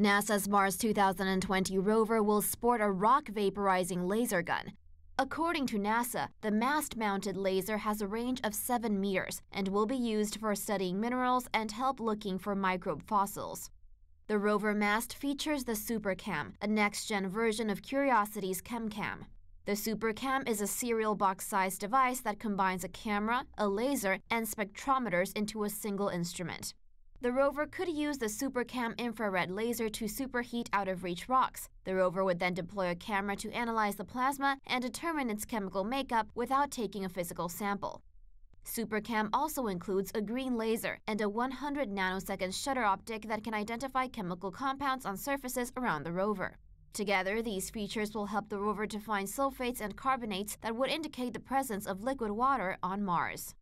NASA's Mars 2020 rover will sport a rock vaporizing laser gun. According to NASA, the mast mounted laser has a range of 7 meters and will be used for studying minerals and help looking for microbe fossils. The rover mast features the SuperCam, a next gen version of Curiosity's ChemCam. The SuperCam is a cereal box sized device that combines a camera, a laser, and spectrometers into a single instrument. The rover could use the SuperCam infrared laser to superheat out of reach rocks. The rover would then deploy a camera to analyze the plasma and determine its chemical makeup without taking a physical sample. SuperCam also includes a green laser and a 100 nanosecond shutter optic that can identify chemical compounds on surfaces around the rover. Together, these features will help the rover to find sulfates and carbonates that would indicate the presence of liquid water on Mars.